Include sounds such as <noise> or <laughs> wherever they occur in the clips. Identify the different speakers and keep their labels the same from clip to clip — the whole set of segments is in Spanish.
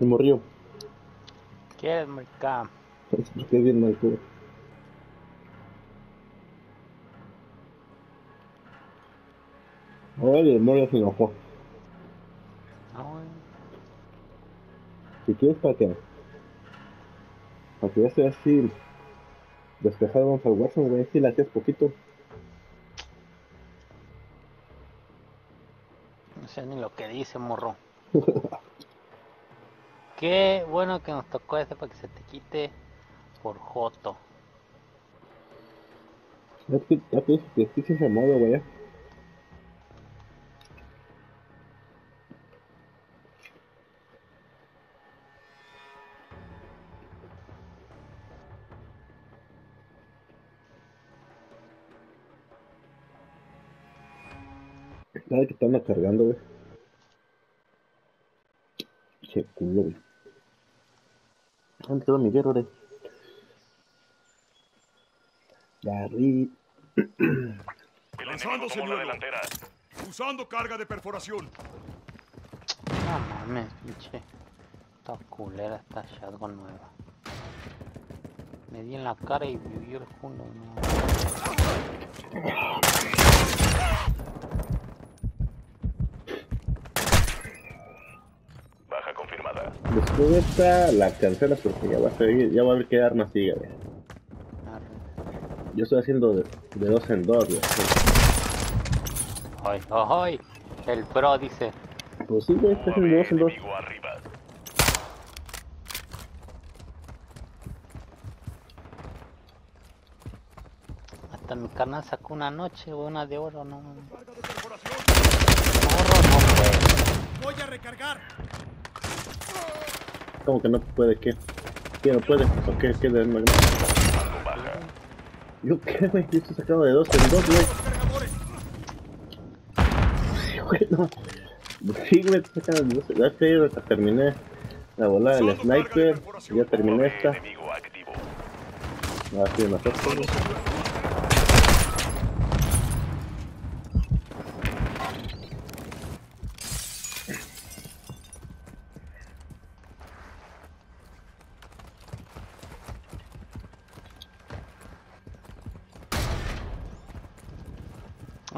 Speaker 1: Me morrió.
Speaker 2: ¿Qué es, marica?
Speaker 1: Qué bien, Marco. Oye, el morro se enojó.
Speaker 2: Ay,
Speaker 1: Si quieres para que... Para que ya esté así... Despejado vamos al Warzone, güey. Si la hacías poquito.
Speaker 2: Ni lo que dice, morro. <laughs> Qué bueno que nos tocó ese para que se te quite por Joto.
Speaker 1: Ya te, ya te que existe ese modo, güey. Que están cargando, güey. Che culo, güey. ¿Dónde quedó mi guerrero, güey?
Speaker 3: Enemigo tomó la delantera.
Speaker 4: Usando carga de perforación.
Speaker 2: No mames, pinche. Esta culera, esta shotgun nueva. Me di en la cara y vivió el culo, no.
Speaker 3: Baja confirmada.
Speaker 1: Después de esta la cancelas porque ya va a seguir, ya va a ver qué arma sigue, güey. Yo estoy haciendo de, de dos en dos, güey.
Speaker 2: Ay, ay, el pro dice.
Speaker 1: Pues sí, güey, estoy haciendo de dos en dos.
Speaker 2: Hasta mi carnal sacó una noche, güey, una de oro, no. Oro güey.
Speaker 4: Voy a recargar.
Speaker 1: ¿Cómo que no puede? ¿Qué no puede? ¿O qué? ¿Qué de. ¿Yo qué, güey? Yo estoy sacando de dos en dos, güey.
Speaker 4: Cargadores.
Speaker 1: Sí, güey, estoy sacando de dos. Ya sé, ya terminé la volada del sniper. Ya terminé esta.
Speaker 3: Enemigo activo.
Speaker 1: Ahora sí, nosotros, güey.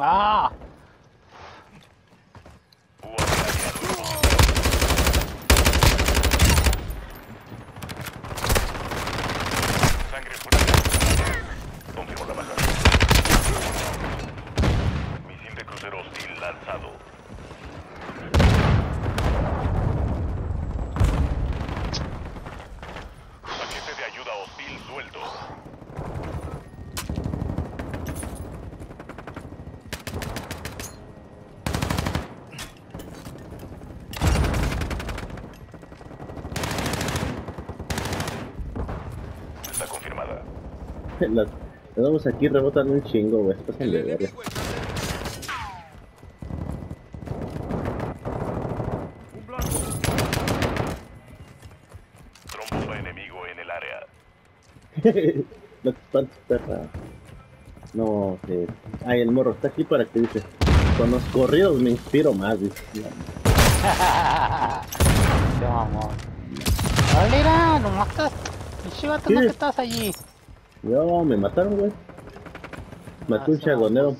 Speaker 2: ¡Ah!
Speaker 3: UAV aliado. Sangre fuera. Confirmo la baja. Misil de crucero hostil lanzado. Paquete de ayuda hostil suelto. Está confirmada. <laughs>
Speaker 1: Las, las vamos aquí rebotan un chingo, güey. Pasan de verga.
Speaker 4: enemigo está Un blanco.
Speaker 3: Trombo enemigo en el área. <laughs>
Speaker 1: no te espantes, perra. No, que... Ay, el morro está aquí para que dice. Con los corridos me inspiro más, dice. <laughs>
Speaker 2: ¡Qué mamón! ¡Olera! ¡Nomás estás! ¡Pinche vato, no
Speaker 1: ¿Qué?
Speaker 2: que estás allí!
Speaker 1: Yo, me mataron, güey. Maté un
Speaker 2: Ah,
Speaker 1: chagonero.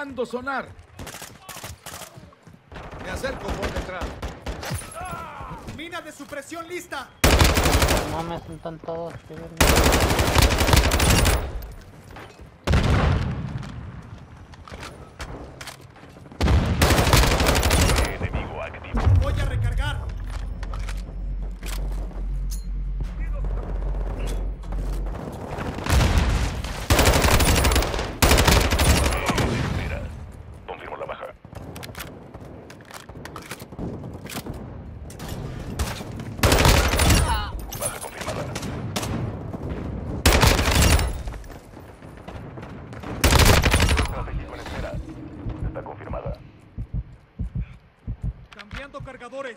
Speaker 5: Sonar. Me acerco por detrás.
Speaker 6: Mina de supresión lista.
Speaker 2: No mames, son todos. qué verga.
Speaker 3: Enemigo activo.
Speaker 6: Voy a recargar.
Speaker 3: Espera. Confirmo la baja. Baja confirmada. Estratégico en espera. Está confirmada.
Speaker 6: Cambiando cargadores.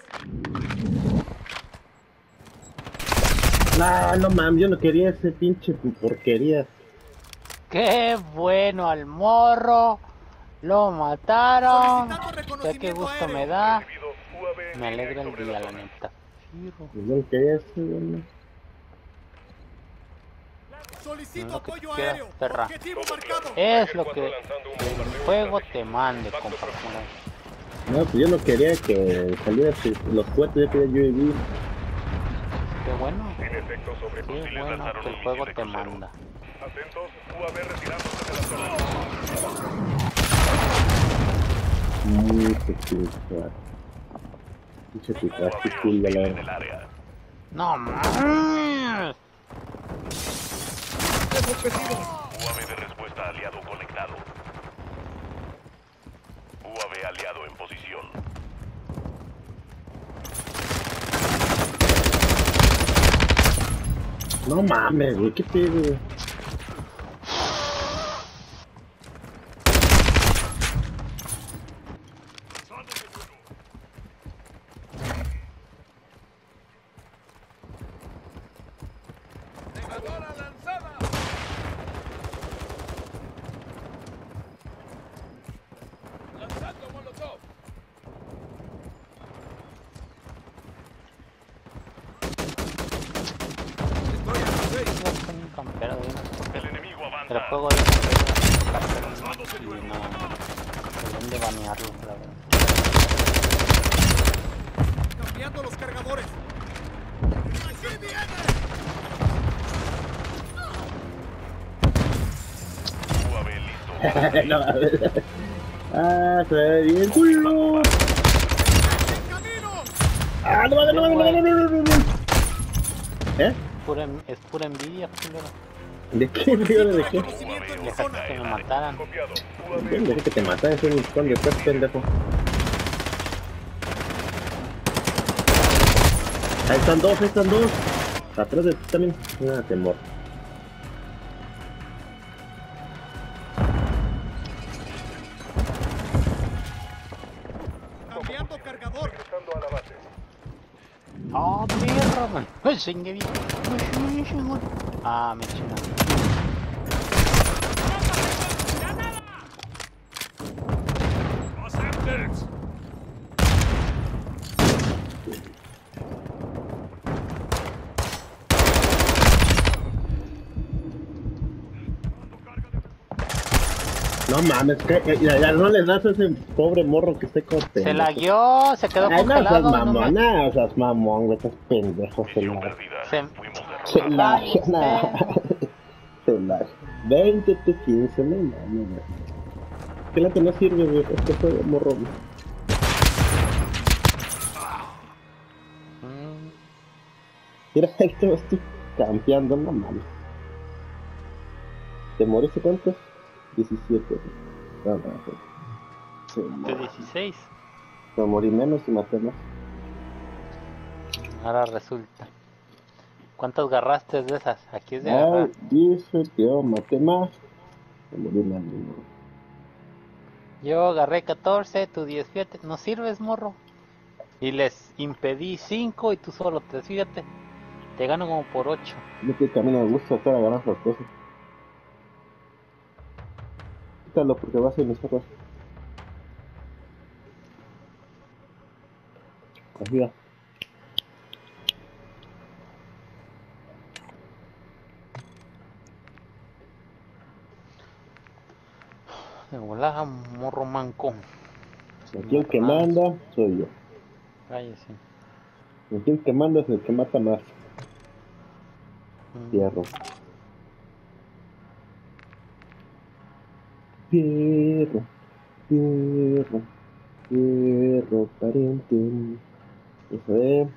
Speaker 1: No, no mames, yo no quería ese pinche porquería.
Speaker 2: Qué bueno al morro. Lo mataron. Ya qué
Speaker 6: reconocimiento
Speaker 2: gusto me da. Me alegra el día,
Speaker 3: la
Speaker 2: neta.
Speaker 1: Yo no quería ese, güey.
Speaker 6: Solicito
Speaker 2: Lo que
Speaker 6: apoyo
Speaker 2: quieras,
Speaker 6: aéreo.
Speaker 2: perra.
Speaker 6: Objetivo marcado.
Speaker 2: Es lo que el juego te mande, compa.
Speaker 1: No, pues yo no quería que saliera los cohetes, yo quería UAV.
Speaker 2: Qué bueno.
Speaker 3: En efecto, sobre
Speaker 2: Qué
Speaker 3: fusiles
Speaker 2: bueno
Speaker 3: lanzaron
Speaker 2: que el juego te
Speaker 3: crucero.
Speaker 2: manda.
Speaker 3: Atentos, UAV retirándose de la zona.
Speaker 1: Pinche la
Speaker 3: área.
Speaker 2: No mames.
Speaker 3: UAV de respuesta aliado conectado. UAV aliado en posición.
Speaker 1: No mames, güey, qué pedo. güey?
Speaker 5: Negadora lanzada. Lanzando molotov. Estoy a las seis.
Speaker 2: Yo soy un campero de una.
Speaker 3: El enemigo
Speaker 2: El
Speaker 3: avanza.
Speaker 2: juego de y no. Deben de banearlo, la verdad.
Speaker 6: Cambiando los cargadores. ¡Aquí viene!
Speaker 3: UAV listo.
Speaker 1: No, a ver. Ah, se ve bien culo. Ah, no no no no mames, no mames. ¿Eh?
Speaker 2: Pura, es pura envidia, culero.
Speaker 1: ¿De qué, tío? ¿De qué?
Speaker 2: Dejaste que me mataran.
Speaker 3: Copiado.
Speaker 1: ¿Quién
Speaker 3: UAV
Speaker 1: dejé que te mataran? Es un cuando estás pendejo. Ahí están dos, ahí están dos. Atrás de ti también. Nada, temor.
Speaker 6: Cambiando cargador.
Speaker 3: regresando a la base.
Speaker 2: ¡Ah, chingón! Ah, me chingan.
Speaker 1: No mames, que, que- ya, ya no les das a ese pobre morro que esté con
Speaker 2: Se la guió, se quedó
Speaker 1: Ay, no seas
Speaker 2: congelado. no
Speaker 1: mamón,
Speaker 2: me-
Speaker 1: no seas mamón, güey, estás pendejo, se la...
Speaker 2: Se- <laughs>
Speaker 1: Se la... no. Se la... 20 tú 15, no mames, güey. Que la que no sirve, güey, este juego morro, güey.
Speaker 2: Mm,
Speaker 1: Mira, <laughs> ahí te vas tú campeando, no mames. ¿Te moriste cuántos? 17. güey. No, no. Se
Speaker 2: de
Speaker 1: murió.
Speaker 2: 16.
Speaker 1: Me morí menos y maté más.
Speaker 2: Ahora resulta. ¿Cuántas garraste de esas? Aquí es de
Speaker 1: Ay,
Speaker 2: agarrar.
Speaker 1: dice que yo maté más. Morí menos.
Speaker 2: Yo agarré 14, tú 17. No sirves, morro. Y les impedí 5 y tú solo 3. Fíjate. Te gano como por 8.
Speaker 1: Yo creo que no me gusta estar agarrando las cosas. Quítalo porque va a ser mis cosas. Arriba.
Speaker 2: De volada, morro manco.
Speaker 1: Aquí el que manda soy yo.
Speaker 2: Cállese.
Speaker 1: Aquí el que manda es el que mata más.
Speaker 2: Mm.
Speaker 1: Fierro. Fierro. Fierro. Pariente. Eso es.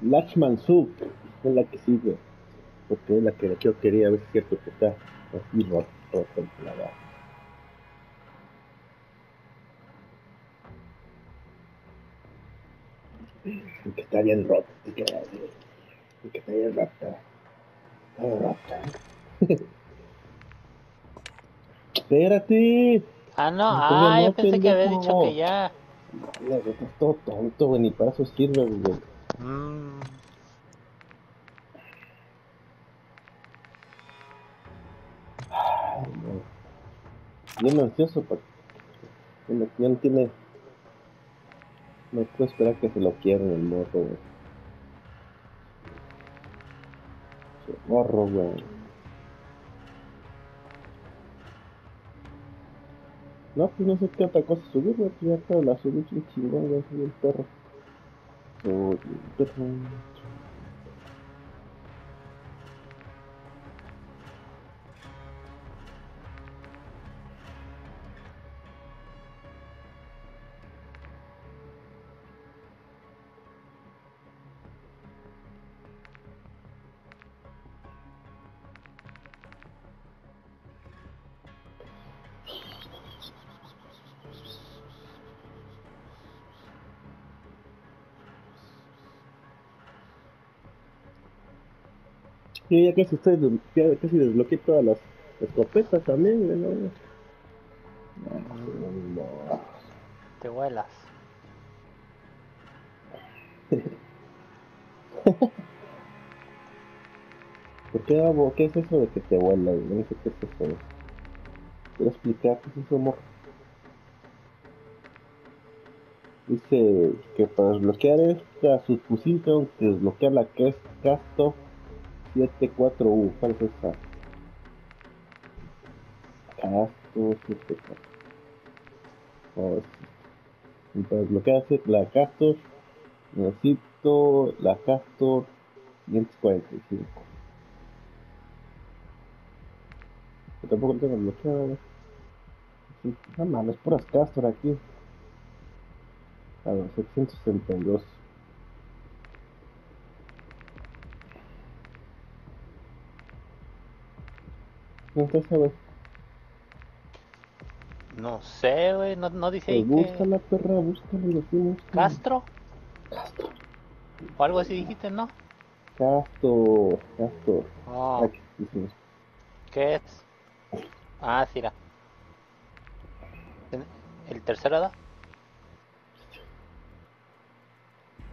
Speaker 1: Lachman Suk es la que sigue. Porque es la que yo quería ver si cierto que está así roto. Y que está bien roto, y que, está bien rota. Está rota. <laughs> Espérate.
Speaker 2: Ah, no, ah,
Speaker 1: no,
Speaker 2: yo pensé que había dicho que ya.
Speaker 1: La es todo tonto, güey, ni para eso sirve, güey.
Speaker 2: Mm,
Speaker 1: Ay, no. Bien ansioso, porque ya no, tiene. No puedo esperar que se lo quieran el morro, güey. Ese Morro, güey. No, pues no sé qué otra cosa subir, güey. pues Ya la subí chingón, ya subí el perro. El perro. Sí, ya casi estoy, ya casi desbloqueé todas las escopetas también, güey, no.
Speaker 2: Te vuelas. <laughs>
Speaker 1: ¿Por qué, Gabo? ¿Qué es eso de que te vuela? güey? No sé qué es eso. ¿Quiero explicar qué es eso, amor? Dice que para desbloquear esta subfusil tengo que desbloquear la que es Casto 74U. ¿Cuál es esa? Casto 74. Oh, y para desbloquear la Castor necesito la Castor 545. Yo tampoco tengo. Sí, No mames, puras Castor aquí. A ver, 762. ¿Dónde está esa, güey?
Speaker 2: No sé, güey, no, no dice
Speaker 1: Pues
Speaker 2: ahí que...
Speaker 1: búscala, perra, búscala, lo sí, búscala.
Speaker 2: ¿Castro? O algo así dijiste, ¿no?
Speaker 1: Castor, Castor.
Speaker 2: Oh,
Speaker 1: Aquí.
Speaker 2: ¿qué es? Ah, sí, era. ¿El tercero edad?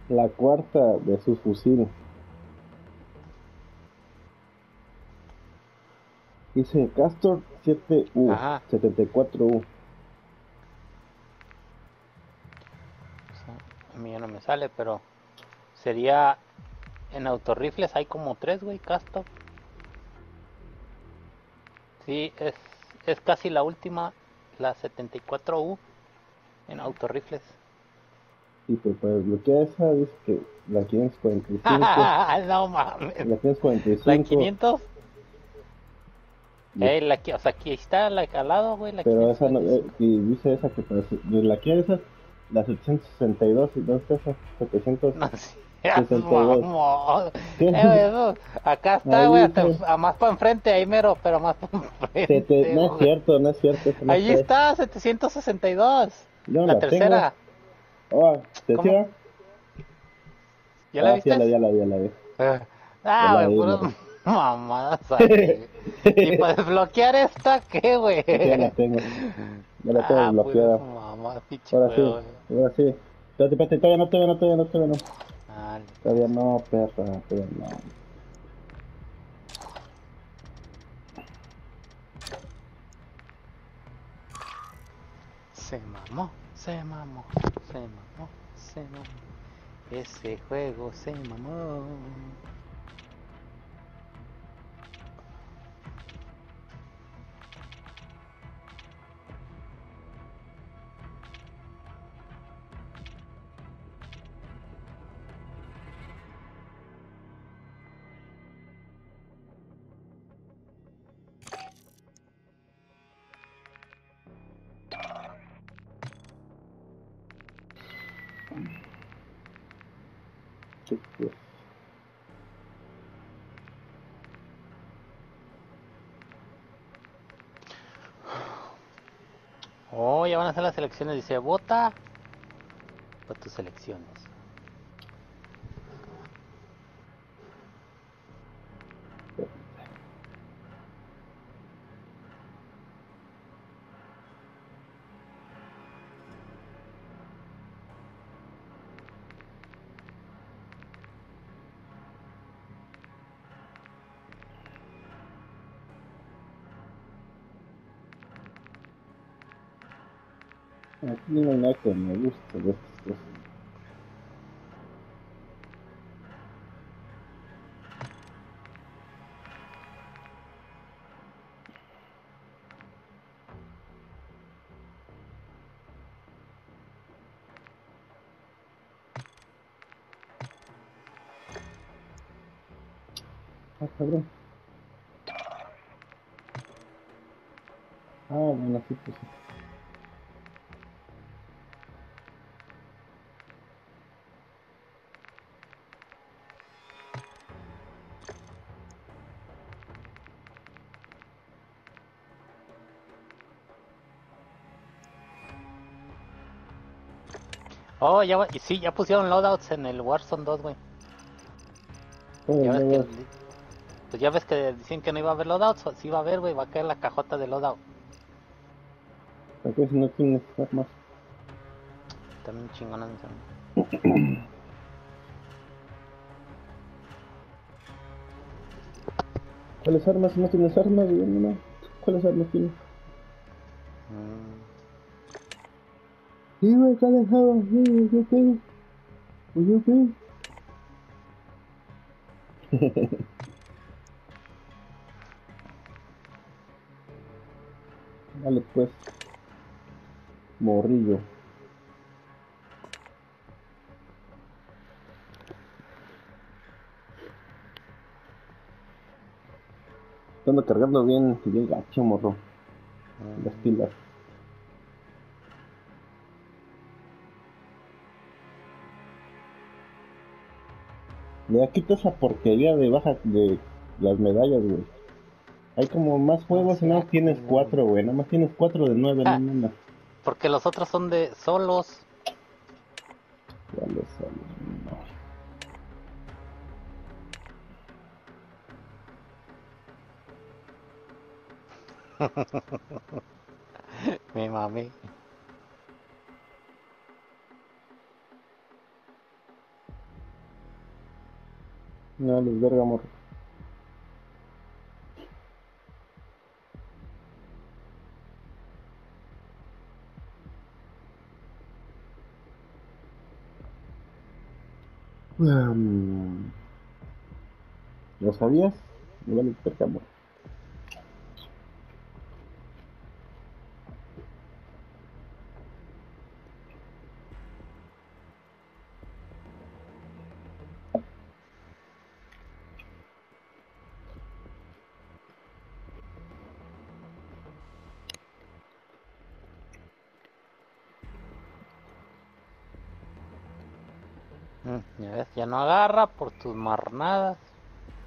Speaker 1: La cuarta de su fusil. Dice Castor 7U,
Speaker 2: Ajá.
Speaker 1: 74U.
Speaker 2: A mí ya no me sale, pero sería en autorrifles hay como tres, güey, Casto. Sí, es, es casi la última, la 74U en autorrifles.
Speaker 1: Y pues para desbloquear esa, dice que la 545. <laughs>
Speaker 2: no mames.
Speaker 1: la 545.
Speaker 2: La 500. Eh, la que, o sea, aquí está la al lado, güey, la
Speaker 1: Pero esa no,
Speaker 2: 525.
Speaker 1: eh, y dice esa que parece, la que esa, la 762, ¿y dónde está esa? 700.
Speaker 2: No seas
Speaker 1: 62. <laughs>
Speaker 2: mamón.
Speaker 1: ¿Qué?
Speaker 2: Eh, güey, acá está, güey, hasta a más para enfrente, ahí mero, pero más para <laughs> enfrente.
Speaker 1: Sete- no es cierto, no es cierto. no
Speaker 2: Ahí está, 762.
Speaker 1: Yo
Speaker 2: la
Speaker 1: la
Speaker 2: tercera.
Speaker 1: tengo. Oh, ¿te.
Speaker 2: ¿Ya la
Speaker 1: ah,
Speaker 2: viste?
Speaker 1: Sí, ya la vi, ya la vi, ya la vi.
Speaker 2: Ah,
Speaker 1: la
Speaker 2: güey,
Speaker 1: güey.
Speaker 2: Mamadas. Y para desbloquear esta, ¿qué, güey?
Speaker 1: Ya la tengo. Ya la tengo
Speaker 2: Ah,
Speaker 1: desbloqueada.
Speaker 2: mamadas, pinche
Speaker 1: Ahora sí,
Speaker 2: güey.
Speaker 1: ahora sí. Espérate, espérate, todavía no, todavía no, todavía no, todavía no. Todavía no, perra, todavía no.
Speaker 2: Se mamó, se mamó, se mamó, se mamó. Ese juego se mamó. Oh, ya van a hacer las elecciones. Dice, vota por tus elecciones.
Speaker 1: No nada que me guste de estas. Ah, cabrón. Ah, bueno, sí, pues
Speaker 2: Oh, ya, va- y sí, ya pusieron loadouts en el Warzone 2, güey.
Speaker 1: ¿Cómo
Speaker 2: Ya ves que, pues ya ves que decían que no iba a haber loadouts, sí va a haber, güey, va a caer la cajota de loadout.
Speaker 1: ¿Por qué si no tienes armas?
Speaker 2: También chingonas mis.
Speaker 1: ¿Cuáles armas? No tienes armas. ¿Cuáles armas tienes?
Speaker 2: Mm,
Speaker 1: Sí, güey, ¿cuáles armas? Sí, güey, yo qué. Pues yo qué. <laughs> Dale, pues. Morrillo. Te ando cargando bien, bien gacho, morro. Las pilas. Le quita esa porquería de baja de las medallas, güey. Hay como más juegos y nada más tienes cuatro, güey. Nada más tienes cuatro de nueve,
Speaker 2: Ah.
Speaker 1: no.
Speaker 2: Porque los otros son de solos.
Speaker 1: Ya lo no. <laughs>
Speaker 2: Me mami.
Speaker 1: No, les verga, morro. Um, ¿Lo sabías? Me vale verga, morro.
Speaker 2: Mm, ya ves, ya no agarra por tus marnadas.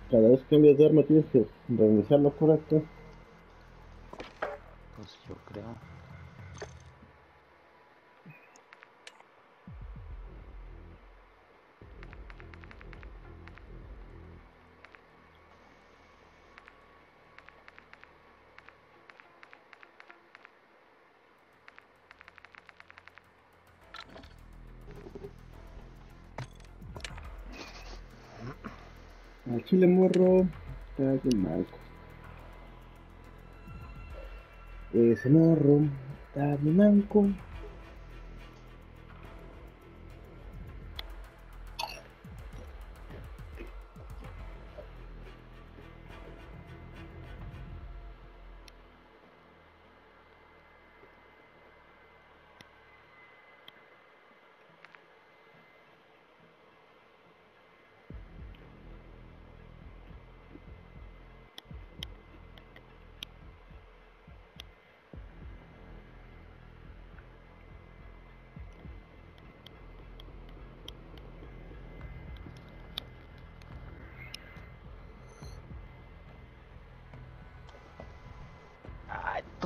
Speaker 1: Cada vez que cambias de arma tienes que reiniciarlo acá. Chile morro, bien mal. Ese morro está bien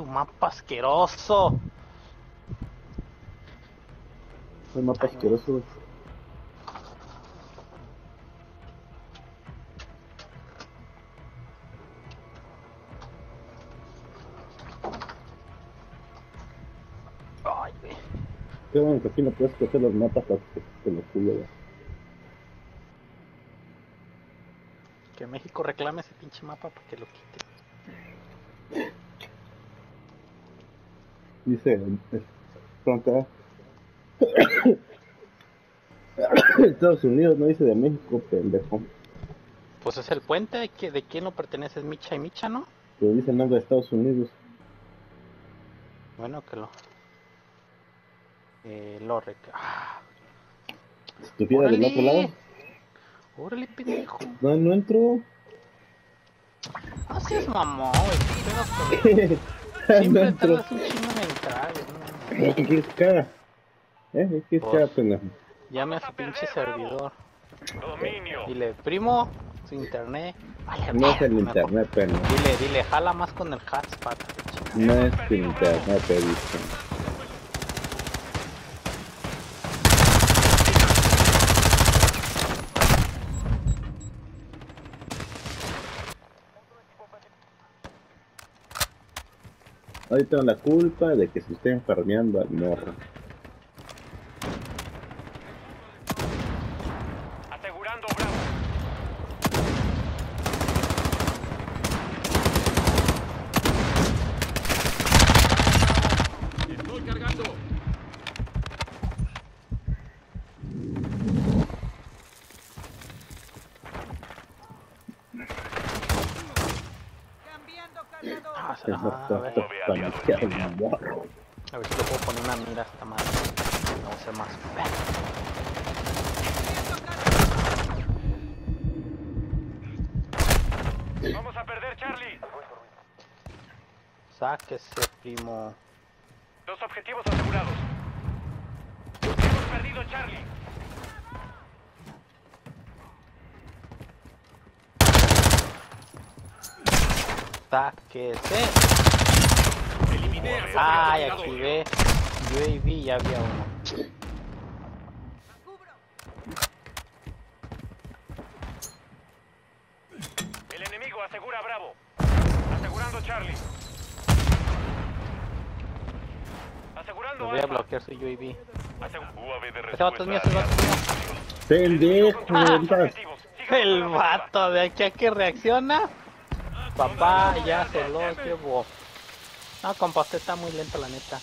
Speaker 1: manco.
Speaker 2: mapa asqueroso.
Speaker 1: El mapa asqueroso, güey.
Speaker 2: Ay, güey.
Speaker 1: Qué bueno que aquí no puedes coger los mapas hasta que los culo, güey.
Speaker 2: Que México reclame ese pinche mapa para que lo quite.
Speaker 1: Dice, pronto. <coughs> Estados Unidos no dice de México, pendejo.
Speaker 2: Pues es el puente, que ¿de quién no pertenece? Es Micha y Micha, ¿no?
Speaker 1: Pero dice el nombre de Estados Unidos.
Speaker 2: Bueno, que lo... Eh, lo rec... Ah,
Speaker 1: estuviera del otro lado.
Speaker 2: ¡Órale, pendejo!
Speaker 1: No, no entro.
Speaker 2: Así es mamón, güey. ¿qué pedo con- <laughs>
Speaker 1: no
Speaker 2: Siempre tardas un chingo en entrar, güey, no mames.
Speaker 1: ¿Qué quieres que haga? ¿Eh? ¿Qué quieres que haga, pendejo?
Speaker 2: Llame a su pinche servidor.
Speaker 3: Dominio.
Speaker 2: Dile, primo, su internet. Vale,
Speaker 1: No es el internet, pendejo.
Speaker 2: Dile, dile, jala más con el hotspot.
Speaker 1: No es el internet, te Hoy tengo la culpa de que se estén farmeando al morro.
Speaker 3: Asegurando Bravo.
Speaker 5: Estoy cargando.
Speaker 2: Ah,
Speaker 1: El
Speaker 2: ah, a,
Speaker 1: morro
Speaker 2: ver,
Speaker 1: está farmeando al morro.
Speaker 2: a ver si le puedo poner una mira a esta madre. Vamos a ser más.
Speaker 3: Vamos a perder Charlie.
Speaker 2: Sáquese, primo.
Speaker 3: Dos objetivos asegurados. Hemos perdido Charlie.
Speaker 2: Sáquese.
Speaker 5: Eliminé a
Speaker 2: activé. UAV ya había uno.
Speaker 3: El enemigo asegura Bravo. Asegurando Charlie. Asegurando
Speaker 2: voy a bloquear su UAV.
Speaker 3: UAV de
Speaker 2: Ese vato es mío, ese vato es mío.
Speaker 1: Pendejo,
Speaker 3: Controla los
Speaker 1: ¿verdad?
Speaker 3: objetivos. Siga
Speaker 2: El vato de aquí a que reacciona. Papá ya se lo llevó. No, compa, usted está muy lento, la neta.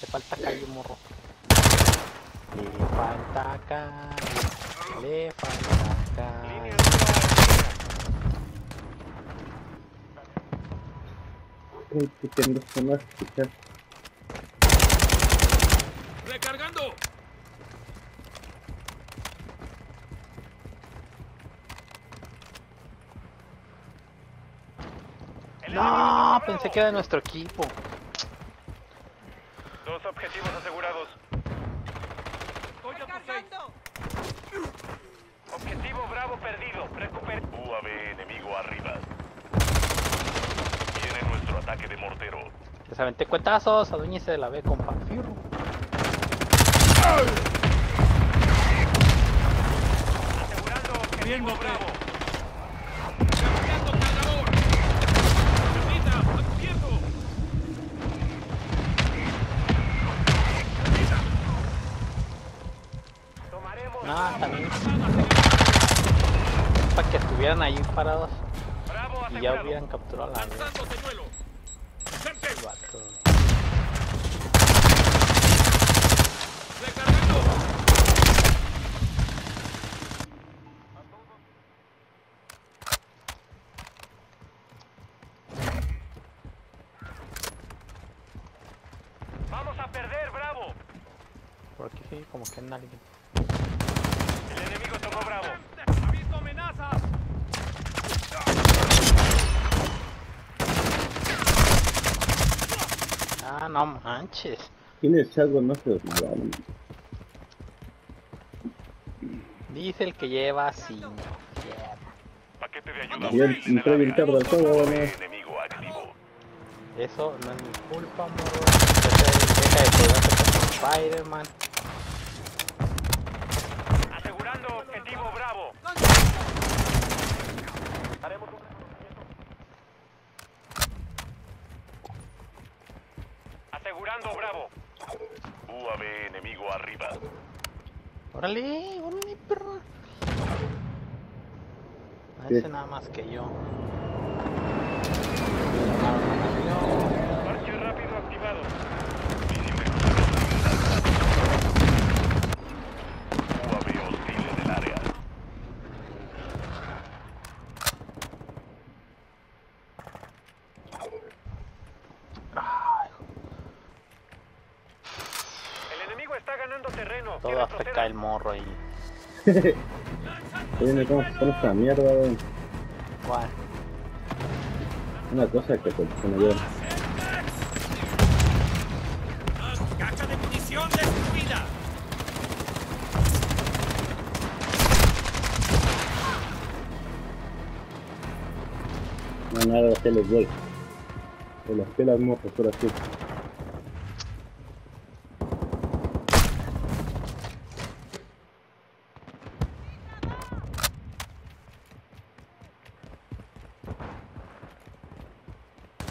Speaker 2: Le falta calle, morro. Le falta calle. Le falta calle.
Speaker 1: Escuchar.
Speaker 5: Recargando.
Speaker 3: El
Speaker 2: No,
Speaker 3: enemigo
Speaker 2: pensé que era de nuestro equipo.
Speaker 3: Dos objetivos asegurados. Objetivo Bravo perdido. Recupera. UAV enemigo arriba. Viene nuestro ataque de mortero.
Speaker 2: Les aventé cuetazos, aduéñese de la B, compa. Fierro.
Speaker 3: Asegurando objetivo Bravo.
Speaker 2: Estuvieran ahí parados.
Speaker 3: Bravo
Speaker 2: y ya hubieran capturado a la.
Speaker 3: Vamos a perder Bravo.
Speaker 2: Por aquí sí, como que anda alguien.
Speaker 3: El enemigo tomó Bravo.
Speaker 5: Aviso amenazas.
Speaker 2: Ah, no manches.
Speaker 1: Tienes algo, no se olvidaron.
Speaker 2: Dice el que lleva cinco. Fierro.
Speaker 3: Paquete de ayuda.
Speaker 1: Él entró bien tarde al juego, ¿no?
Speaker 3: Enemigo activo.
Speaker 2: Eso no es mi culpa, morro. Deja de colgarte con Spider-Man.
Speaker 7: Asegurando objetivo Bravo. Asegurando Bravo. UAV enemigo arriba.
Speaker 2: Órale, órale, perro. Ese nada más que yo. Llamaron a un avión.
Speaker 7: Parche rápido activado. UAV hostil en el área.
Speaker 2: Ay,
Speaker 7: El enemigo está ganando terreno. Que
Speaker 2: todo
Speaker 7: retroceda.
Speaker 2: afecta el morro ahí.
Speaker 1: Oye, ¿cómo se pone esta mierda, weón?
Speaker 2: ¿Cuál?
Speaker 1: Una cosa que te pone yo.
Speaker 4: ¡Caja de munición destruida!
Speaker 1: No, nada, se les doy. Se las pelas mojos, ahora sí.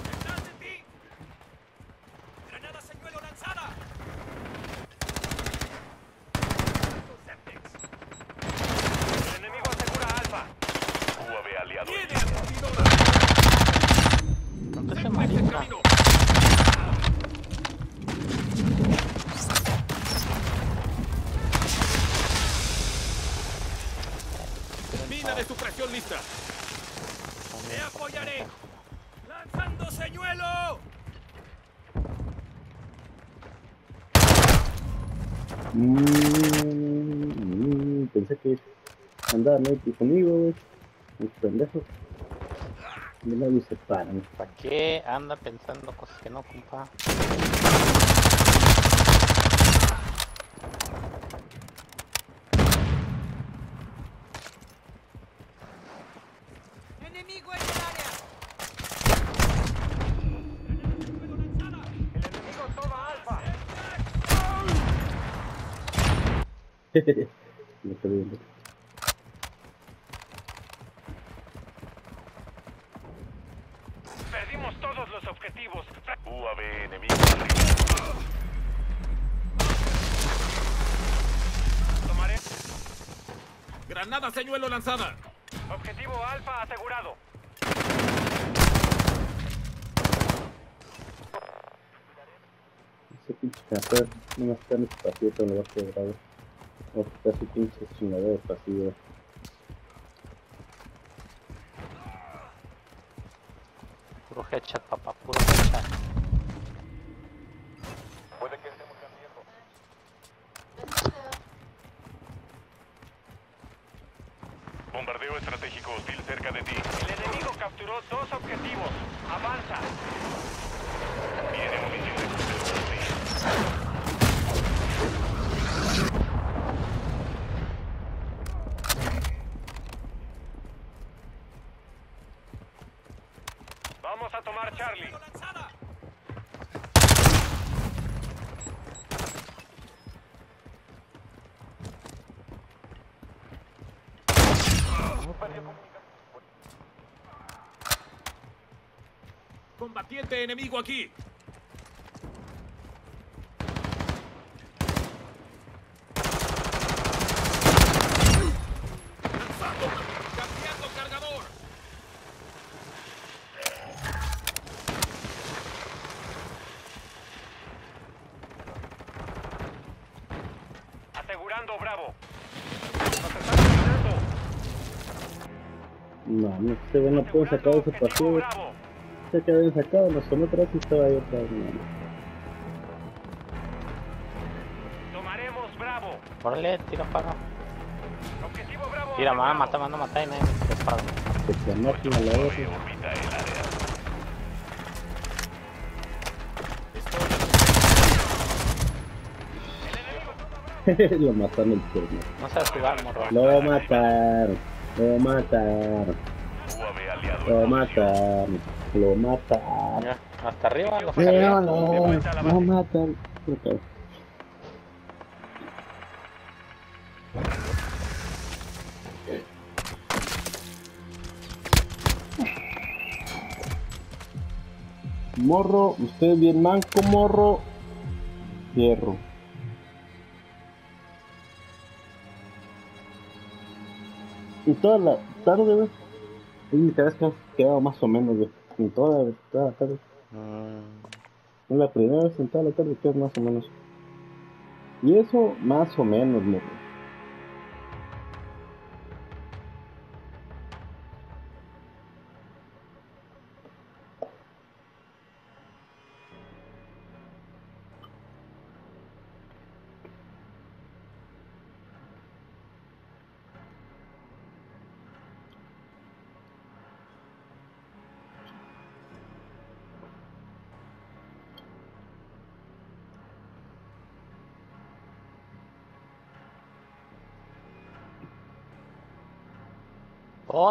Speaker 4: ¡Detrás de ti! ¡Granada señuelo lanzada!
Speaker 7: El enemigo asegura Alfa. UAV aliado. en
Speaker 4: ¡Tiene
Speaker 7: línea.
Speaker 4: aturdidora!
Speaker 2: ¿Dónde se
Speaker 4: ¡En
Speaker 2: marica?
Speaker 4: camino! Mina lista. ¡Te apoyaré! ¡Lanzando señuelo!
Speaker 1: Mm, mm, pensé que andaban ahí conmigo, güey. Los pendejos. De nadie se paran.
Speaker 2: ¿Para qué anda pensando cosas que no, compa?
Speaker 6: ¡Enemigo en el área!
Speaker 7: El enemigo toma Alfa.
Speaker 1: Lo estoy viendo. <laughs>
Speaker 7: Perdimos todos los objetivos. UAV enemigo. Tomaré.
Speaker 4: ¡Granada señuelo lanzada!
Speaker 7: Objetivo Alfa asegurado.
Speaker 1: Ese pinche no me está en espacio, pero lo va a quebrar. O está su pinche chingadera de pasillo.
Speaker 2: Puro headshot, papá, puro.
Speaker 7: Puede que estemos cambiando. Bombardeo estratégico hostil cerca de ti. El enemigo capturó dos objetivos. Avanza. Viene munición de crucero hostil. Vamos a tomar Charlie.
Speaker 4: lanzada! Enemigo aquí.
Speaker 7: Bravo.
Speaker 1: No, no sé, bueno, no puedo sacar ese
Speaker 7: Objetivo
Speaker 1: Sé que habían sacado, nos tomó atrás y estaba ahí otra vez.
Speaker 7: Tomaremos Bravo.
Speaker 2: Órale, tira para.
Speaker 7: Objetivo Bravo.
Speaker 2: Tira,
Speaker 7: asegurado.
Speaker 2: mata, mata, mata, y nadie me dispara.
Speaker 1: Que se máquina la otra. <laughs> lo mataron el turno.
Speaker 2: No sabes jugar, morro.
Speaker 1: Lo mataron. Lo mataron. Lo mataron. Lo.
Speaker 2: Ya. Hasta arriba, los
Speaker 1: No,
Speaker 2: arriba.
Speaker 1: no, no matan. Puta. Morro, usted bien manco, morro. Hierro. Y toda la tarde, güey. Es mi vez que has quedado más o menos, güey. Toda, toda la tarde.
Speaker 2: Mm,
Speaker 1: la primera vez en toda la tarde que es más o menos. Y eso, más o menos.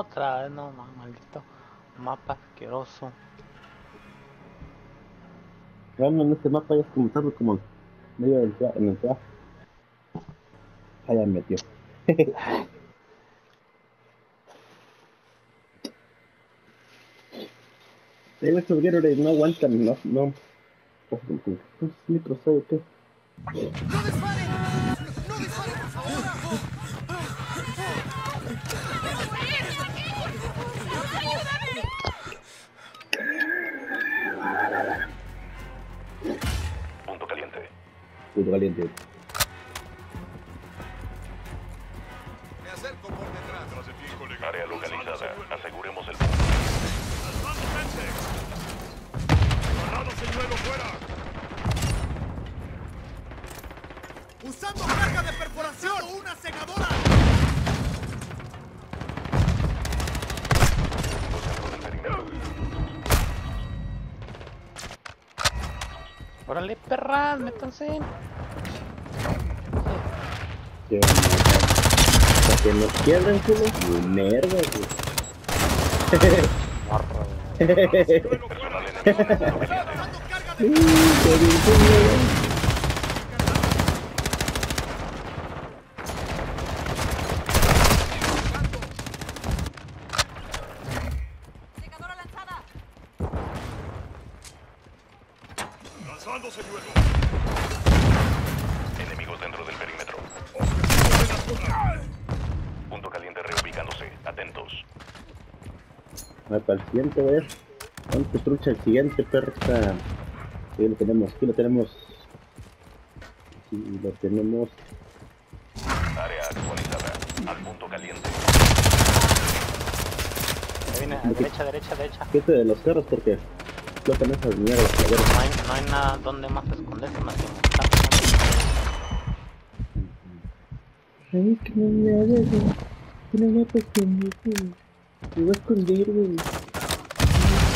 Speaker 2: Otra vez, no, ma- maldito mapa asqueroso.
Speaker 1: Vean en este mapa ya es como tarde como medio del tra- en el trabajo. Ah, ya me metió. <laughs> Estos Gatorade no aguantan, no, no. ¿Cuántos litros hay o qué?
Speaker 6: ¡No disparen! ¡No disparen, por favor!
Speaker 3: Punto caliente.
Speaker 1: Puto caliente.
Speaker 6: Me acerco por detrás.
Speaker 3: Área localizada. Aseguremos el punto.
Speaker 4: Lanzando gente. Guardado señuelo fuera.
Speaker 6: ¡Usando carga de perforación! ¡Una segadora!
Speaker 2: Órale, perras, métanse.
Speaker 1: Que Para que nos quieran, culo. Merda, güey. <laughs>
Speaker 2: Morro.
Speaker 4: Señuelo fuera.
Speaker 6: ¡Usando carga de...
Speaker 1: Qué bien, culo.
Speaker 8: Secadora lanzada.
Speaker 4: Lanzando señuelo.
Speaker 3: Enemigos dentro del perímetro. Punto caliente reubicándose. Atentos.
Speaker 1: Va para el siguiente, güey. ¿Cuánto trucha el siguiente, perro? Está... Aquí lo tenemos, aquí lo tenemos. Aquí lo tenemos.
Speaker 3: Área actualizada. Al punto caliente.
Speaker 2: Ahí viene, a derecha, derecha, derecha.
Speaker 1: Quédate de los cerros porque flotan esas mierdas.
Speaker 2: No hay, no hay nada donde más esconderse más que montar.
Speaker 1: Ay, que no me hagas, güey. Que no me hagas conmigo, güey. Me voy a esconder, güey. Ay, culo.
Speaker 3: Personal en punto caliente.
Speaker 1: Ay, ay,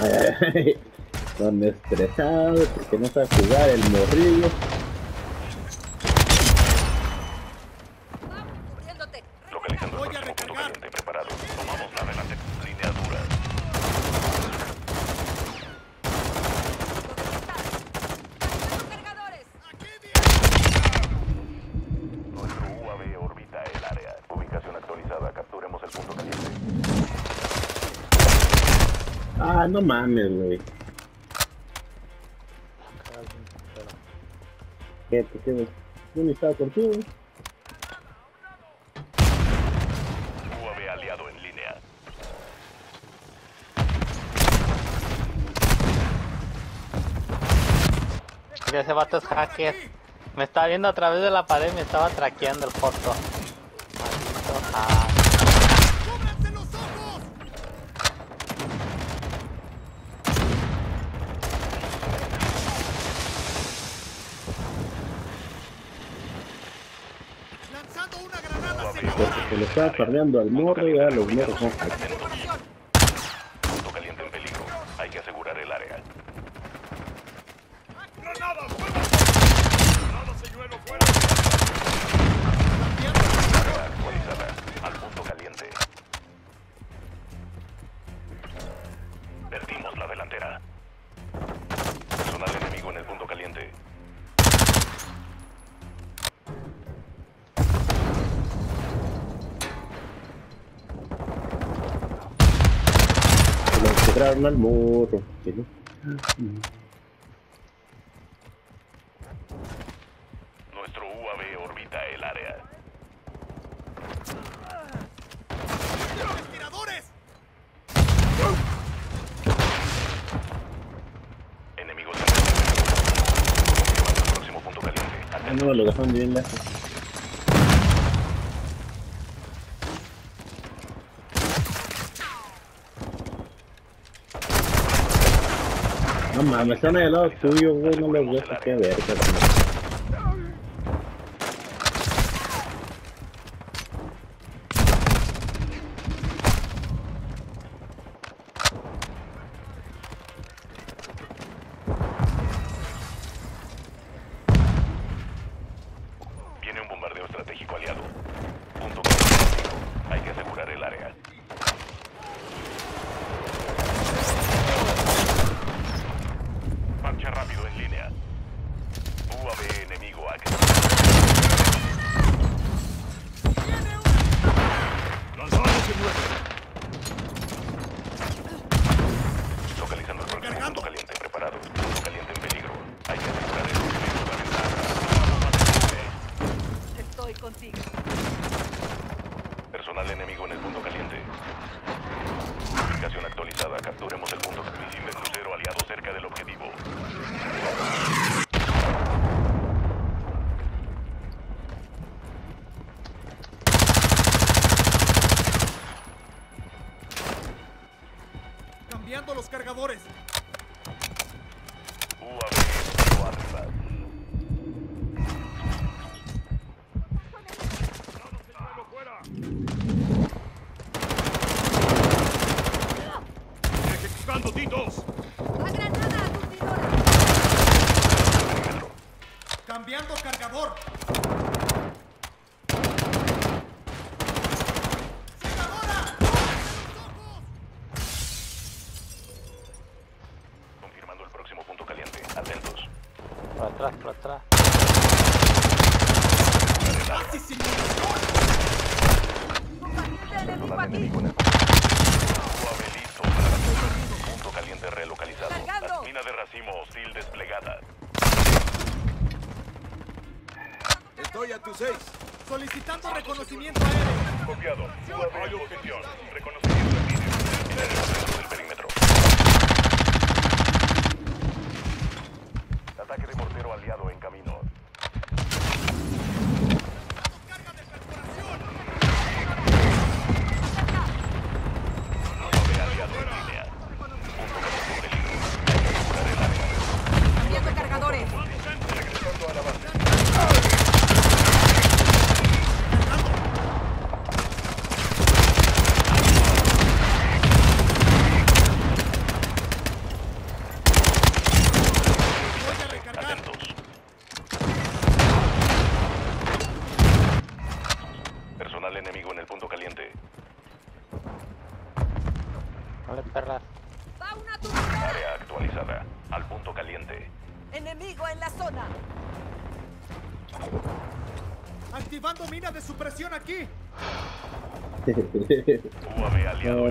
Speaker 1: ay. Están estresados porque no sabe jugar el morrillo.
Speaker 8: Cubriéndote.
Speaker 3: Localizando el
Speaker 6: Voy a
Speaker 3: próximo punto
Speaker 6: recargar.
Speaker 3: caliente preparado. Tomamos la delante. Línea dura.
Speaker 8: Cargando cargadores.
Speaker 3: Nuestro UAV orbita el área. Ubicación actualizada. Capturemos el punto caliente.
Speaker 1: Ah, no mames, güey. ¿Qué? ¿Por qué, güey? Yo ni estaba contigo, güey.
Speaker 3: UAV aliado en línea.
Speaker 2: Ese vato es hacker. Me estaba viendo a través de la pared y me estaba traqueando el foto.
Speaker 1: Se lo está fardeando al morro y a los morros son
Speaker 3: Punto caliente en peligro. Hay que asegurar el área.
Speaker 4: ¡Granadas! ¡Granadas, señuelo, fuera!
Speaker 3: al morro.
Speaker 6: Nuestro UAV orbita el área. Enemigos próximo punto caliente.
Speaker 3: me están al lado tuyo, güey, no los veo, qué verga.
Speaker 9: Reconocimiento aéreo.
Speaker 6: Copiado. <laughs> Tú, amiga, aliado.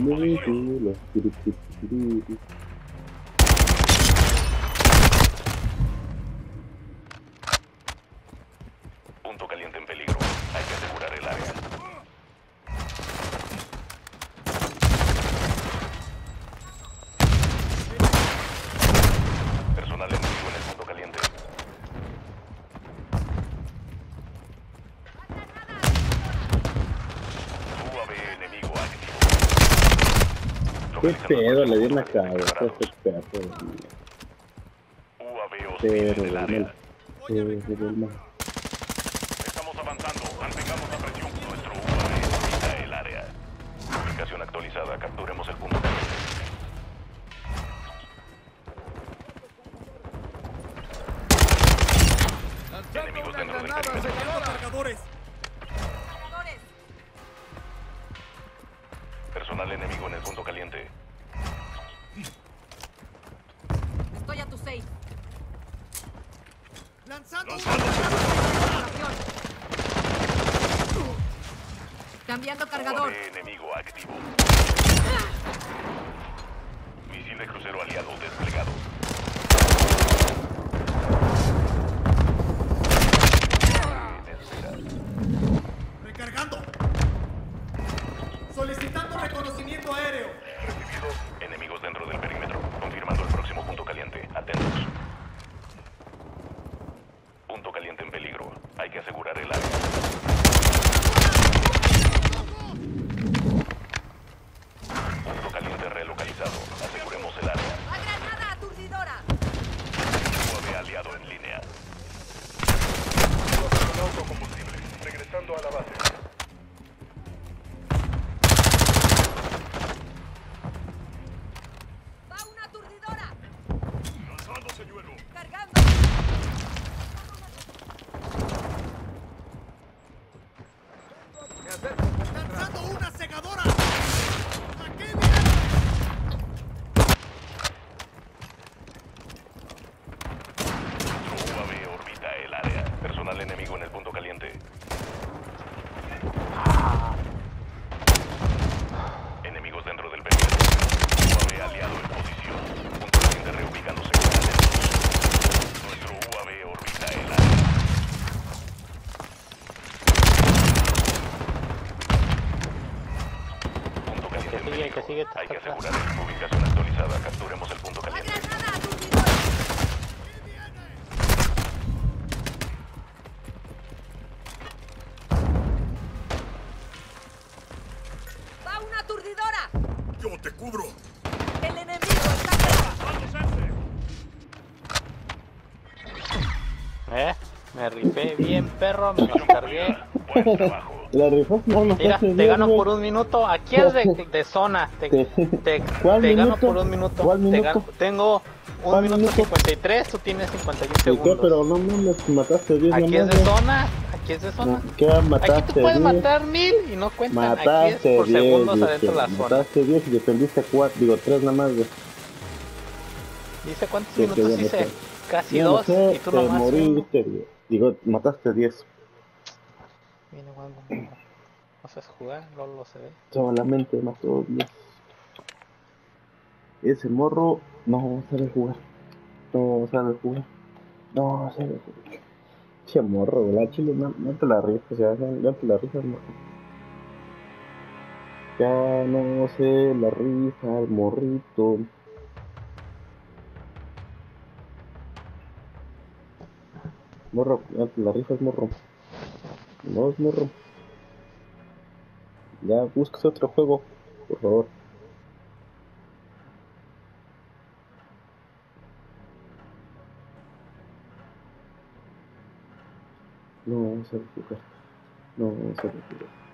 Speaker 3: ¿Qué pedo? Le di en la cabeza este
Speaker 6: pedazo de...
Speaker 3: Pero,
Speaker 6: personal enemigo en el punto caliente.
Speaker 8: Estoy a tu seis.
Speaker 9: ¡Lanzando!
Speaker 4: ¡Lanzando!
Speaker 8: Cambiando cargador.
Speaker 6: Enemigo activo.
Speaker 3: Misil de crucero aliado desplegado. Que
Speaker 2: sigue,
Speaker 3: Hay que asegurar ubicación actualizada. Capturemos el punto
Speaker 8: ¡La
Speaker 3: caliente.
Speaker 8: ¡Va una aturdidora!
Speaker 4: Yo te cubro.
Speaker 8: ¡El enemigo está cerca!
Speaker 2: ¿Eh? Me rifé bien, perro, me los cargué.
Speaker 3: Buen trabajo.
Speaker 1: La rifas no nos
Speaker 2: Mira, <laughs> te
Speaker 1: bien,
Speaker 2: gano
Speaker 1: güey.
Speaker 2: por un minuto. Aquí es de, <laughs> de zona. Te, te,
Speaker 1: ¿Cuál
Speaker 2: te gano por un minuto.
Speaker 1: ¿Cuál
Speaker 2: Te
Speaker 1: minuto?
Speaker 2: gano- tengo un
Speaker 1: ¿Cuál
Speaker 2: minuto
Speaker 1: minuto?
Speaker 2: 53, tú tienes 51
Speaker 1: ¿Y qué?
Speaker 2: segundos.
Speaker 1: Pero no mames, mataste 10
Speaker 2: Aquí es
Speaker 1: nomás,
Speaker 2: de
Speaker 1: güey.
Speaker 2: zona. Aquí es de zona.
Speaker 1: ¿Qué mataste
Speaker 2: Aquí tú puedes
Speaker 1: 10?
Speaker 2: matar mil y no cuentan. Aquí es
Speaker 1: Mataste
Speaker 2: por
Speaker 1: 10,
Speaker 2: segundos
Speaker 1: dice.
Speaker 2: adentro de la zona.
Speaker 1: Mataste 10 y defendiste 4, digo 3 nada más, güey.
Speaker 2: Dice cuántos
Speaker 1: Sí,
Speaker 2: minutos hice.
Speaker 1: no.
Speaker 2: Casi
Speaker 1: Ya no
Speaker 2: dos
Speaker 1: sé,
Speaker 2: y tú
Speaker 1: te
Speaker 2: nomás
Speaker 1: moriste. Digo, mataste 10.
Speaker 2: No sabes jugar, LOL lo se ve.
Speaker 1: Solamente mató 10. Ese morro no sabe jugar. No sabe jugar. No sabe jugar. Che morro. La chile no, no te la rifas, ya, ya, ya te la rifas, morro. Ya no se la rifa el morrito. Morro, ya te la rifas, morro. No es morro. Ya buscas otro juego, por favor. No sabe jugar. No sabe jugar.
Speaker 2: Otro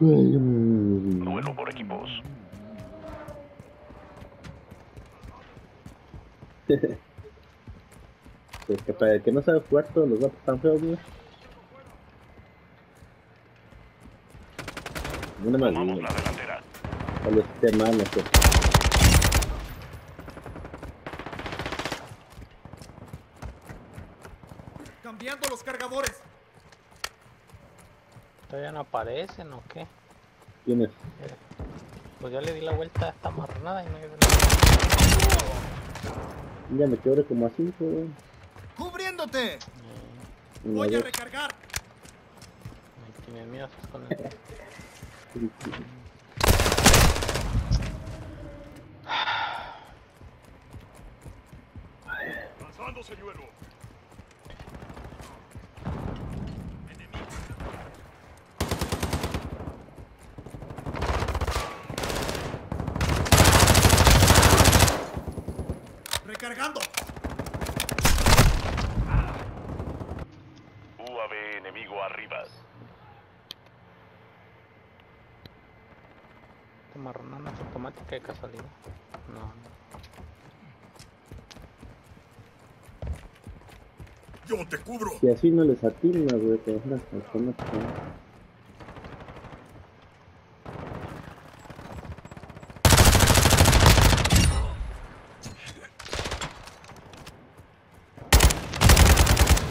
Speaker 3: Duelo por equipos. <laughs>
Speaker 1: Pues que para el que no sabe jugar todos los mapas tan feos, güey. Una más, güey.
Speaker 3: la delantera.
Speaker 1: Mal, no sé.
Speaker 6: Cambiando los cargadores.
Speaker 2: Todavía no aparecen o qué.
Speaker 1: Tienes.
Speaker 2: Pues ya le di la vuelta a esta marranada y no hay
Speaker 1: Ya me quebré como así, güey.
Speaker 6: ¡Cubriéndote!
Speaker 1: Y
Speaker 6: Voy a recargar.
Speaker 2: Me tiene miedo con el... <laughs>
Speaker 4: Lanzando señuelo.
Speaker 6: Recargando.
Speaker 3: UAV enemigo arriba.
Speaker 2: Esta marronana es automática de casualidad. No, no.
Speaker 4: Yo te cubro.
Speaker 1: Si así no les atinas, güey, te dejas automático.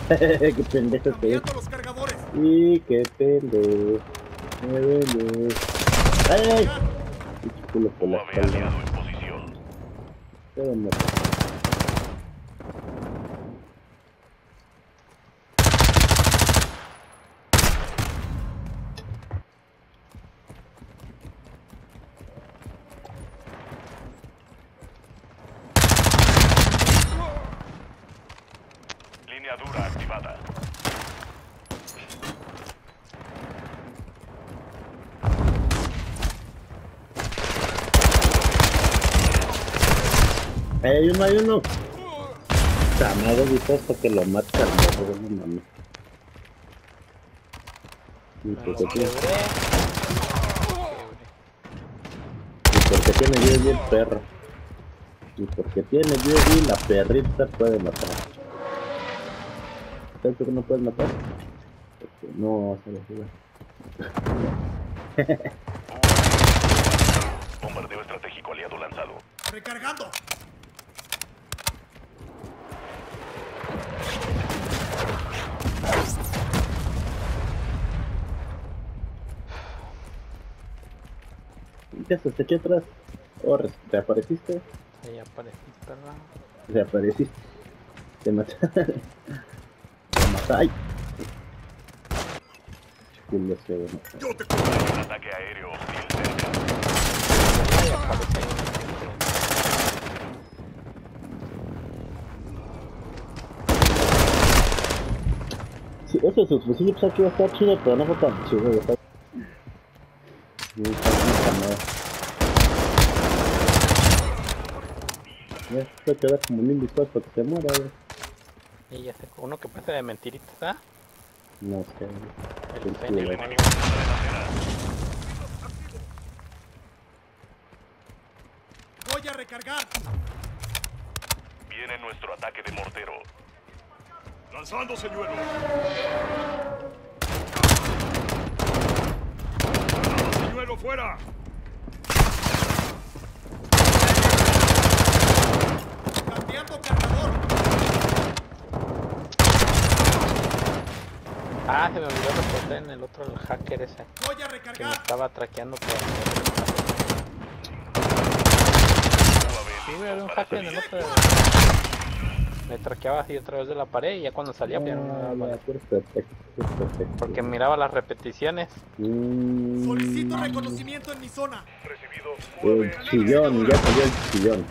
Speaker 1: <laughs> qué pendejo este es. Y qué pendejo. Me duele. ¡Ay, ay! Pinche culo por la espalda. Todo muerto.
Speaker 3: Línea dura activada.
Speaker 1: ¡Ay, hay uno, hay uno! Tamado dispuesto que lo mata al morro, no mames. Y porque tiene, y porque tiene UAV el perro. Y porque tiene UAV la perrita puede matar. ¿Sabes por qué no puedes matar? Porque no se lo juega.
Speaker 3: Bombardeo estratégico aliado lanzado.
Speaker 6: Recargando.
Speaker 1: ¿Qué haces aquí atrás? Oh, res- ¿te apareciste?
Speaker 2: Aparecí, perra.
Speaker 1: Te apareciste. Te mataron. <laughs> Te mataron.
Speaker 4: Yo te.
Speaker 3: Un ataque aéreo hostil cerca.
Speaker 1: Sí, ese subfusil pues aquí va a estar chido, pero no fue tan chido. Está... Sí, está muy calmado. Ya se queda como un indispuesto que se muera, güey.
Speaker 2: Y ya sé, uno que parece de mentiritas, ¿ah?
Speaker 1: No sé.
Speaker 2: El. ¿no?
Speaker 3: Enemigo.
Speaker 6: Voy a recargar.
Speaker 3: Viene nuestro ataque de mortero.
Speaker 4: Lanzando señuelo. Señuelo fuera.
Speaker 6: Cargador.
Speaker 2: Ah, se me olvidó reportar en el otro el hacker ese.
Speaker 6: Voy a
Speaker 2: Que me
Speaker 6: recargar.
Speaker 2: estaba traqueando por... Sí, güey, había un hacker en el otro... Me traqueaba así a través de la pared y ya cuando salía me
Speaker 1: Ah.
Speaker 2: Porque miraba las repeticiones.
Speaker 1: Mm,
Speaker 6: Solicito reconocimiento en mi zona.
Speaker 3: Recibido.
Speaker 1: El chillón, ya salió el chillón.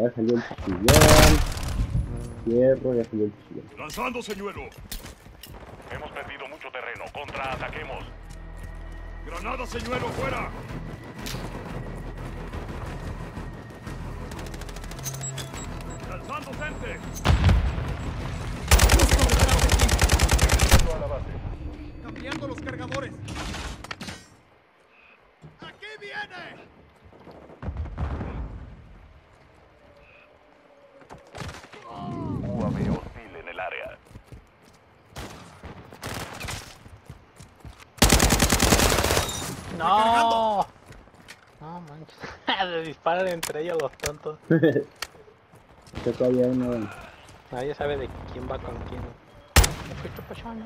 Speaker 1: Ya salió el chillón. Cierro, ya salió el chillón.
Speaker 4: Lanzando señuelo.
Speaker 3: Hemos perdido mucho terreno. Contraataquemos.
Speaker 4: Granada señuelo fuera. Lanzando gente.
Speaker 6: Justo
Speaker 3: a la base.
Speaker 6: Cambiando los cargadores. ¡Aquí viene!
Speaker 3: UAV hostil en el área.
Speaker 2: ¡No! No, manches. <laughs> Se disparan entre ellos los tontos. <laughs>
Speaker 1: Que todavía uno.
Speaker 2: Nadie sabe de quién va con quién. ¿Qué está pasando?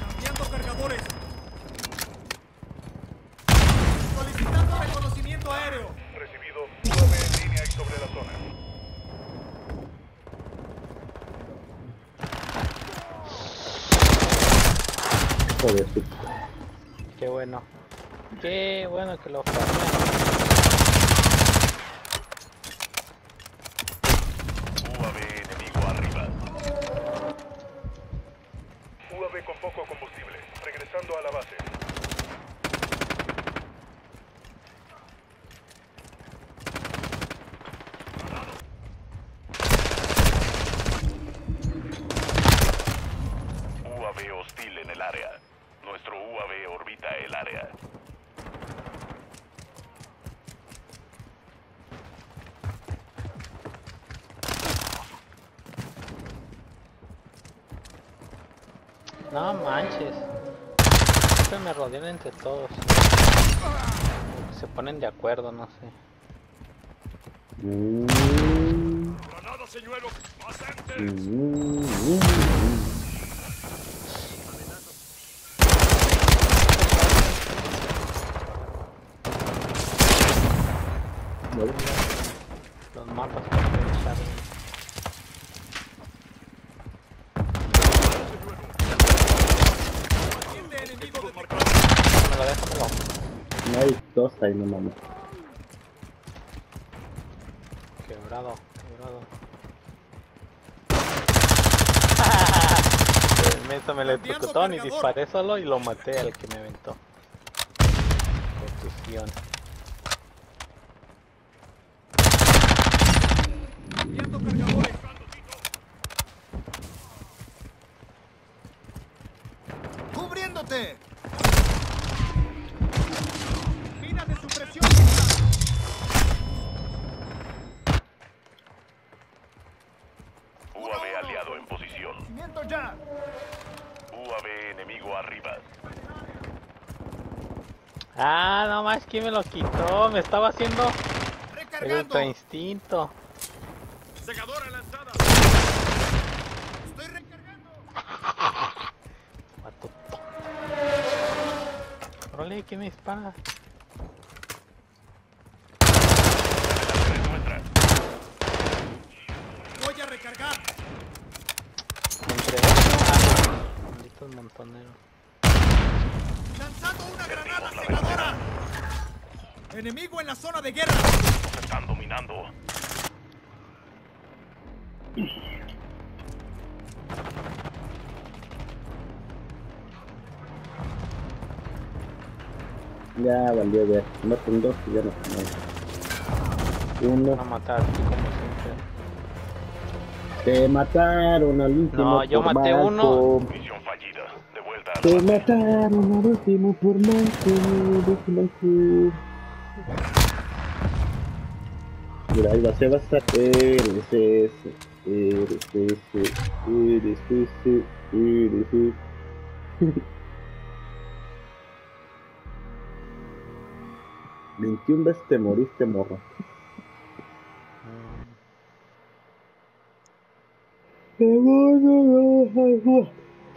Speaker 6: Cambiando cargadores. Solicitando reconocimiento aéreo.
Speaker 3: Recibido. UAV en línea y sobre la zona.
Speaker 1: Joder, sí.
Speaker 2: Qué bueno. Qué bueno que lo farmean.
Speaker 3: UAV enemigo arriba. UAV con poco combustible. Regresando a la base.
Speaker 2: No manches. Siempre me rodean entre todos. Se ponen de acuerdo, no sé.
Speaker 4: Granada, señuelo. Más gente.
Speaker 1: mm, mm, mm. Vale.
Speaker 2: Los mapas que pueden echar.
Speaker 6: Atiende enemigo detectado.
Speaker 2: Déjamelo, déjamelo.
Speaker 1: No dos ahí, no mames.
Speaker 2: Quebrado, quebrado. El menso me electrocutó, ni disparé solo y lo maté al que me aventó. Contusión.
Speaker 6: Ya.
Speaker 3: UAV enemigo arriba.
Speaker 2: Ah, no más, ¿quién me lo quitó? Me estaba haciendo el
Speaker 6: Recargando.
Speaker 2: ultra instinto.
Speaker 5: Segadora lanzada.
Speaker 6: Estoy recargando. <laughs>
Speaker 2: Órale, ¿quién me dispara?
Speaker 3: Delante nuestra.
Speaker 6: Voy a recargar.
Speaker 2: Me entregó. Ah, malditos montoneros.
Speaker 6: Lanzando una granada cegadora. Enemigo en la zona de guerra.
Speaker 3: Nos están dominando.
Speaker 1: Ya valió ver. Maten dos y ya no Uno.
Speaker 2: A matar, como siempre.
Speaker 1: Te mataron al último.
Speaker 2: No, yo
Speaker 1: por
Speaker 2: maté
Speaker 1: manco.
Speaker 3: Misión fallida. De vuelta al
Speaker 1: Te mataron al último por manco. Mira, ahí va, se va a estar. Eres ese. Eres ese. Eres ese. Eres ese. <laughs> Veintiún veces te moriste, morro.
Speaker 2: Mm.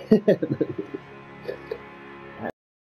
Speaker 2: <laughs>